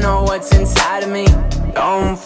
don't know what's inside of me. Don't